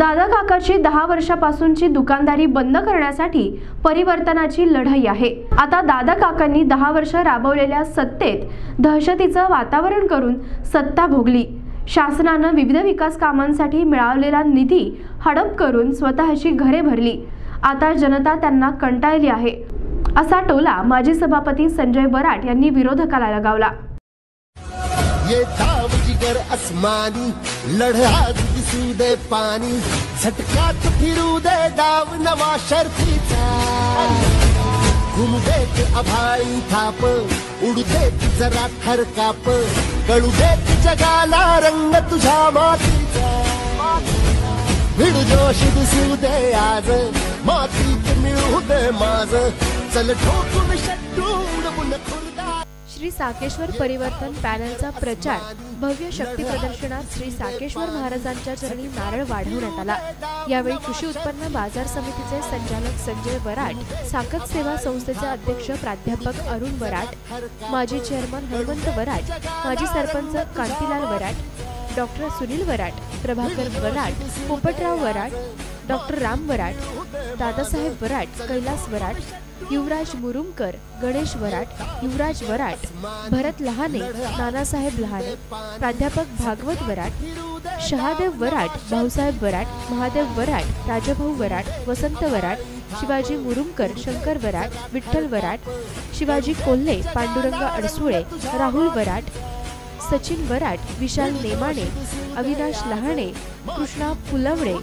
दादा काकाची दहा वर्षापासूनची दुकानदारी बंद करण्यासाठी परिवर्तनाची लढाई आहे. आता दादा काकांनी दहा वर्ष राबवलेल्या सत्तेत दहशतीचं वातावरण करून सत्ता भोगली. शासनानं विविध विकास कामांसाठी मिळवलेला निधी हडप करून स्वतःची घरे भरली. आता जनता त्यांना कंटाळली आहे. असा टोला माजी सभापती संजय बराट यांनी विरोधकाला लगावला. ये दाव जिगर दे पाणी झटक्यात फिरू दे डाव नवा शर्तीचा. घुमू देत आभाळी थाप उडू देत जरा थरकाप कळू देत जगाला रंग तुझ्या मातीचा. भिडू जोश दिसू दे आज मातीत मिळू दे माझ चल ठोकून शट्टू उडवून खुर्दा श्री साकेश्वर परिवर्तन पॅनलचा प्रचार. भव्य शक्ती प्रदर्शनात श्री साकेश्वर महाराजांच्या चरणी नारळ वाढवण्यात आला. यावेळी कृषी उत्पन्न बाजार समितीचे संचालक संजय वराट साखत सेवा संस्थेचे अध्यक्ष प्राध्यापक अरुण वराट माजी चेअरमन हनुमंत वराट माजी सरपंच कांतीलाल वराट डॉक्टर सुनील वराट प्रभाकर वराट पोपटराव वराट डॉक्टर राम वराट दादासाहेब वराट कैलास वराट युवराज मुरुमकर गणेश वराट युवराज वराट भरत लहाने नानासाहेब लहाने प्राध्यापक भागवत वराट शहादेव वराट भाऊसाहेब वराट महादेव वराट राजभाऊ वराट वसंत वराट शिवाजी मुरुमकर शंकर वराट विठ्ठल वराट शिवाजी कोल्हे पांडुरंग अडसुळे राहुल वराट सचिन वराट विशाल नेमाणे अविनाश लहाणे कृष्णा पुलवडे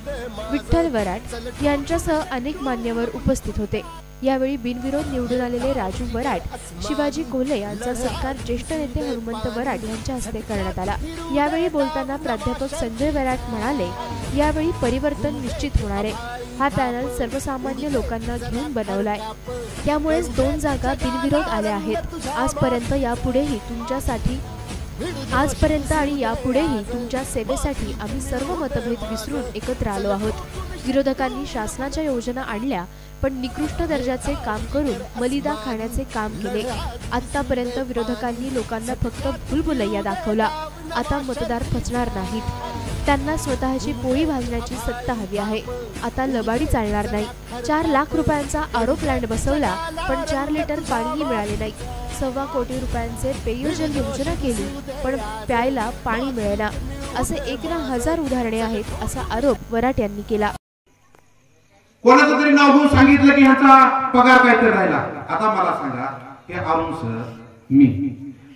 विठ्ठल वराट यांच्यासह अनेक मान्यवर उपस्थित होते. यावेळी बिनविरोध निवडून आलेले राजू वराट शिवाजी कोल्हे यांचा सत्कार ज्येष्ठ नेते हनुमंत वराट यांच्या हस्ते करण्यात आला. यावेळी बोलताना प्राध्यापक संजय वराट म्हणाले यावेळी परिवर्तन निश्चित होणार आहे. हा पॅनल सर्वसामान्य लोकांना घेऊन बनवलाय. त्यामुळेच दोन जागा बिनविरोध आल्या आहेत. आजपर्यंत यापुढेही तुमच्यासाठी आजपर्यंत आणि यापुढेही तुमच्या सेवेसाठी आम्ही सर्व मतभेद विसरून एकत्र आलो आहोत. विरोधकांनी शासनाच्या योजना आणल्या पण निकृष्ट दर्जाचे काम करून मलिदा खाण्याचे काम केले. आतापर्यंत विरोधकांनी लोकांना फक्त भुलभुलैया दाखवला. आता मतदार फसणार नाहीत. त्यांना स्वतःची पोळी भाजण्याची सत्ता हवी आहे. आता लबाडी चालणार नाही. चार लाख रुपयांचा आरो प्लांट बसवला पण चार लिटर पाणीही मिळाले नाही. सव्वा कोटी रुपयांचे पेयजल योजना केली पण प्यायला पाणी मिळेना. असे एक ना हजार उदाहरणे आहेत असा आरोप वराट यांनी केला. कोणाचं तरी नाव घेऊन सांगितलं की ह्याचा पगार काय तर राहिला. आता मला सांगा हे अरुण सर मी.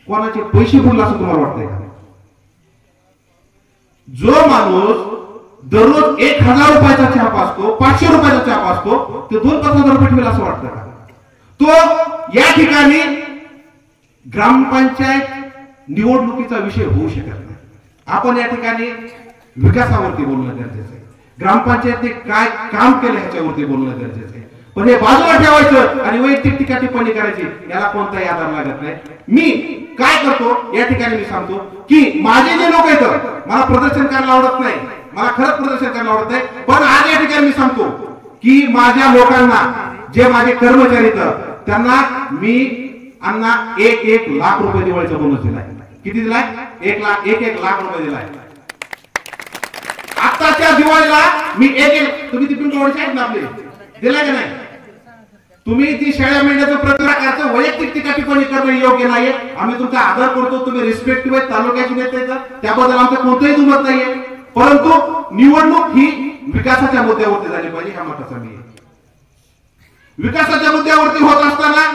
कोणाचे पैसे बोलला असं तुम्हाला वाटतंय का? जो माणूस दररोज एक हजार रुपयाचा चहा असतो पाचशे रुपयाचा चहा असतो ते दोन पाच हजार रुपये ठेवेल असं वाटतं का? तो या ठिकाणी ग्रामपंचायत निवडणुकीचा विषय होऊ शकत नाही. आपण या ठिकाणी विकासावरती बोलणं गरजेचं आहे. ग्रामपंचायतने काय काम केलं ह्याच्यावरती बोलणं गरजेचं आहे. पण हे बाजूला ठेवायचं आणि वैयक्तिक टीका टिप्पणी करायची याला कोणताही आधार लागत नाही. मी काय करतो या ठिकाणी मी सांगतो की माझे जे लोक आहेत मला प्रदर्शन करायला आवडत नाही मला खरंच प्रदर्शन करायला आवडत नाही पण आज या ठिकाणी मी सांगतो की माझ्या लोकांना जे माझे कर्मचारी तर त्यांना मी अण्णा एक एक लाख रुपये दिवाळीचा बोनस दिलाय. किती दिलाय? एक लाख एक एक लाख रुपये दिलाय. आत्ताच्या दिवाळीला मी एक एक तुम्ही तिकडून पिंपळवाडीचे आहेत ना आपले. दिलाय का नाही? तुम्ही ती शेळ्या मेंढ्याचं प्रकारचं वैयक्तिक टीका टिप्पणी करणं योग्य नाहीये. आम्ही तुमचा आदर करतो तुम्ही रिस्पेक्टिव्ह आहेत तालुक्याचे नेते त्याबद्दल आमचं कोणतंही दुमत नाहीये. परंतु निवडणूक ही विकासाच्या मुद्द्यावरती झाली पाहिजे ह्या मताचा मी विकासाच्या मुद्द्यावरती होत असताना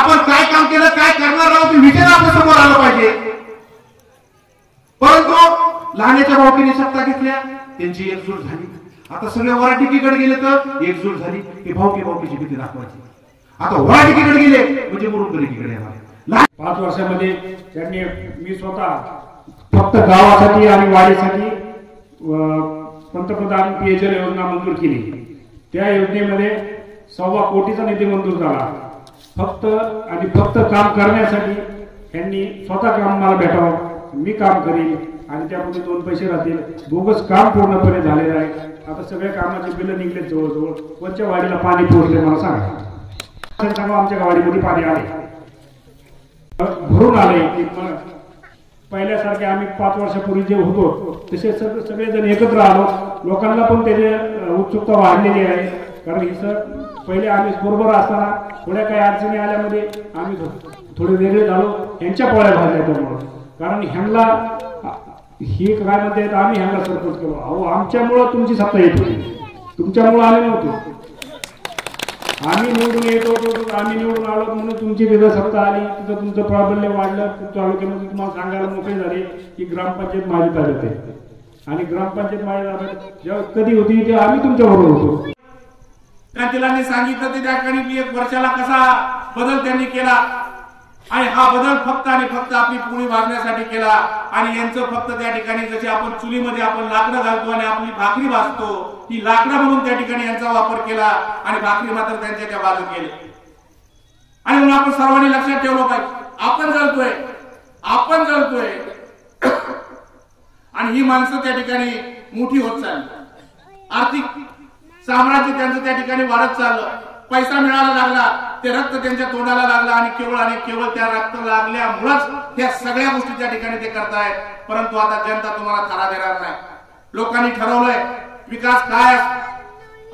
आपण काय काम केलं काय करणार आहोत विचार आपल्यासमोर आलं पाहिजे. परंतु लहानाच्या भावकीने सत्ता घेतल्या त्यांची एकजूट झाली. आता सगळे वराटिकीकडे गेले तर एकजूट झाली. की भावकी भावकीची भीती दाखवायची. आता वराटिकीकडे गेले म्हणजे मुरुमकरीकडे येणार. पाच वर्षामध्ये त्यांनी मी स्वतः फक्त गावासाठी आणि वाढीसाठी पंतप्रधान पेयजल योजना मंजूर केली. त्या योजनेमध्ये सव्वा कोटीचा निधी मंजूर झाला. फक्त आणि फक्त काम करण्यासाठी त्यांनी स्वतः काम मला भेटावं. मी काम करीन. आणि त्यामध्ये दोन पैसे राहतील. बोगस काम पूर्णपणे झालेलं आहे. आता सगळ्या कामाचे बिल निघले जवळजवळ. कोणत्या वाडीला पाणी पोहोचले मला सांगा. सांगा आमच्या गावाडीमध्ये पाणी आले भरून आले पहिल्यासारखे आम्ही पाच वर्षापूर्वी जे होतो तसे सगळे सगळेजण एकत्र आलो. लोकांना पण त्याची उत्सुकता वाढलेली आहे. कारण हे सर पहिले आम्ही बरोबर असताना थोड्या काही अडचणी आल्यामध्ये आम्ही थोडे वेगळे झालो. ह्यांच्या पोळ्या भाजल्या त्यामुळं. कारण ह्यांना ही काय म्हणते आम्ही ह्यांना सरपंच केलो अहो आमच्यामुळं तुमची सत्ता येत होती. तुमच्यामुळं आले नव्हते. आम्ही निवडून येत होतो आम्ही निवडून आलो म्हणून तुमची तिथं सत्ता आली. तिथं तुमचं प्राबल्य वाढलं. तालुक्यामध्ये तुम्हाला सांगायला मोकळे झाले की ग्रामपंचायत माझी ताब्यात आहे. आणि ग्रामपंचायत माझ्या ताब्यात जेव्हा कधी होती तेव्हा आम्ही तुमच्या बरोबर होतो. क्रांतीला सांगितलं ते त्या ठिकाणी की एक वर्षाला कसा बदल त्यांनी केला? आणि हा बदल फक्त आणि फक्त आपली पोळी भाजण्यासाठी केला. आणि यांचं फक्त त्या ठिकाणी जशी आपण चुलीमध्ये आपण लाकडं घालतो आणि आपली भाकरी भाजतो ही लाकडं म्हणून त्या ठिकाणी यांचा वापर केला आणि भाकरी मात्र त्यांच्या त्या बाजू केली आणि म्हणून आपण सर्वांनी लक्षात ठेवलं पाहिजे. आपण जळतोय. आपण जळतोय. आणि ही माणसं त्या ठिकाणी मोठी होत चालली. आर्थिक साम्राज्य त्यांचं त्या ठिकाणी वाढत चाललं. पैसा मिळायला लागला. ते रक्त त्यांच्या तोंडाला लागलं आणि केवळ आणि केवळ त्या रक्त लागल्यामुळेच त्या सगळ्या गोष्टी त्या ठिकाणी ते करतायत. परंतु आता जनता तुम्हाला थारा देणार नाही. लोकांनी ठरवलंय विकास काय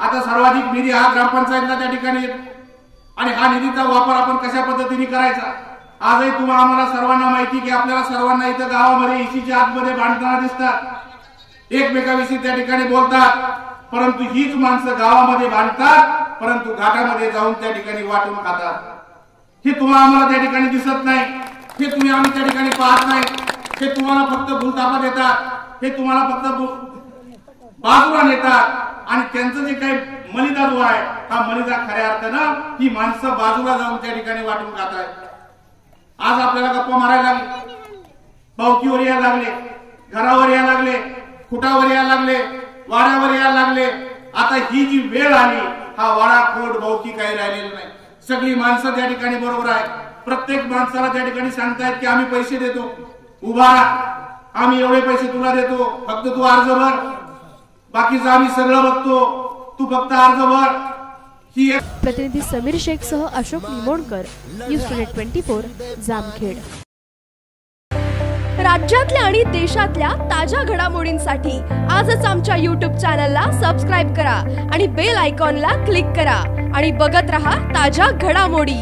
आता सर्वाधिक निधी हा ग्रामपंचायतला त्या ठिकाणी येतो. आणि हा निधीचा वापर आपण कशा पद्धतीने करायचा? आजही तुम्हाला आम्हाला सर्वांना माहिती की आपल्याला सर्वांना इथं गावामध्ये इशीच्या आतमध्ये भांडताना दिसतात. एकमेकाविषयी त्या ठिकाणी बोलतात. परंतु हीच माणसं गावामध्ये भांडतात परंतु घाटामध्ये जाऊन त्या ठिकाणी वाटून खातात हे तुम्हाला आम्हाला त्या ठिकाणी दिसत नाही. हे तुम्ही आम्ही त्या ठिकाणी पाहत नाही. हे तुम्हाला फक्त भूलतापा देतात. हे तुम्हाला फक्त भू- बाजूला नेतात. आणि त्यांचं जे काही मलिदा जो आहे हा मलिदा खऱ्या अर्थानं ही माणसं बाजूला जाऊन त्या ठिकाणी वाटून खात आहेत. आज आपल्याला गप्पा मारायला लागले. पावकीवर यायला लागले. घरावर यायला लागले. खुटावर यायला लागले. वाड्यावर यायला लागले. आता ही जी वेळ आली हा वाडा कोट भाऊकी काही राहिलेला नाही. सगळी माणसं त्या ठिकाणी बरोबर आहे प्रत्येक माणसाला त्या ठिकाणी सांगतायत की आम्ही पैसे देतो. उभा राहा. आम्ही एवढे पैसे तुला देतो. फक्त तू अर्ज भर. बाकीचं आम्ही सगळं बघतो तू फक्त अर्ज भर. ही प्रतिनिधी Sameer शेखसह Ashok Nimonkar news twenty four Jamkhed. राज्यातल्या आणि देशातल्या ताज्या घडामोडींसाठी आजच आमच्या यूट्यूब चॅनलला सबस्क्राईब करा आणि बेल आयकॉनला क्लिक करा. आणि बघत रहा ताज्या घडामोडी.